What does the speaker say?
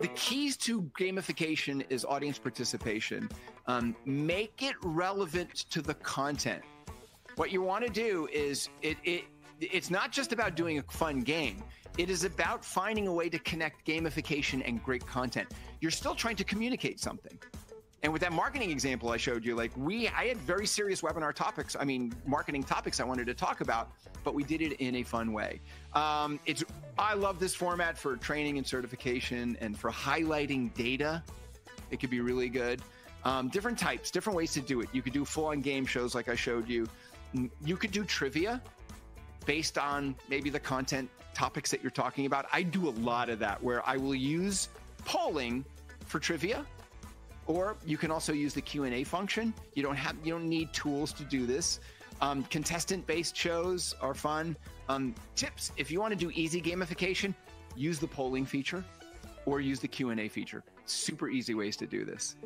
The keys to gamification is audience participation. Um, make it relevant to the content. What you want to do is it, it it's not just about doing a fun game. It is about finding a way to connect gamification and great content. You're still trying to communicate something. And with that marketing example I showed you, like we, I had very serious webinar topics. I mean, marketing topics I wanted to talk about, but we did it in a fun way. Um, it's, I love this format for training and certification and for highlighting data. It could be really good. Um, different types, different ways to do it. You could do full on game shows like I showed you. You could do trivia based on maybe the content topics that you're talking about. I do a lot of that where I will use polling for trivia or you can also use the q&a function. You don't have you don't need tools to do this. Um, contestant based shows are fun. Um, tips if you want to do easy gamification use the polling feature or use the q&a feature. Super easy ways to do this